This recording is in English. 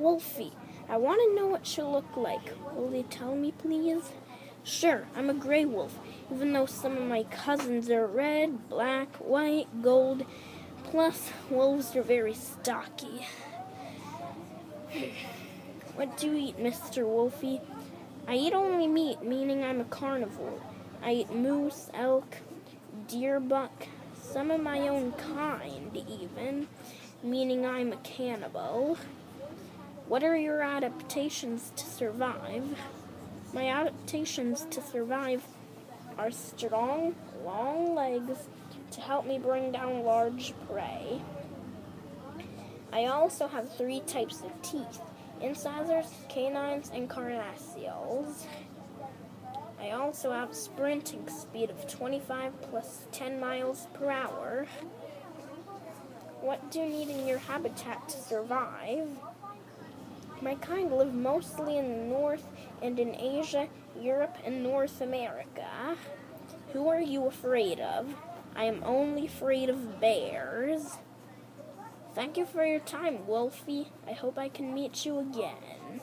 Wolfie, I want to know what you look like. Will you tell me, please? Sure, I'm a gray wolf, even though some of my cousins are red, black, white, gold. Plus, wolves are very stocky. What do you eat, Mr. Wolfie? I eat only meat, meaning I'm a carnivore. I eat moose, elk, deer buck, some of my own kind, even, meaning I'm a cannibal. What are your adaptations to survive? My adaptations to survive are strong, long legs to help me bring down large prey. I also have three types of teeth incisors, canines, and carnassials. I also have sprinting speed of 25 plus 10 miles per hour. What do you need in your habitat to survive? My kind live mostly in the north and in Asia, Europe, and North America. Who are you afraid of? I am only afraid of bears. Thank you for your time, Wolfie. I hope I can meet you again.